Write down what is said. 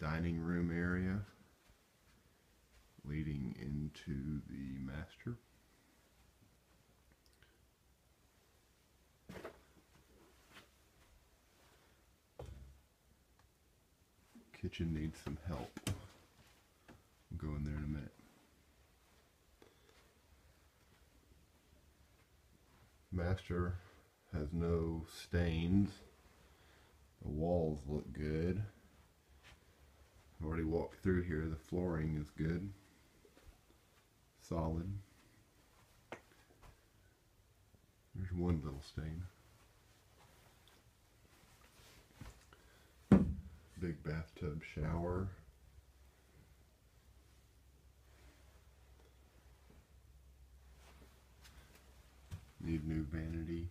dining room area leading into the master. Kitchen needs some help. We'll go in there in a minute. Master has no stains. The walls look good. Already walked through here. The flooring is good. Solid. There's one little stain. Big bathtub shower. Need new vanity.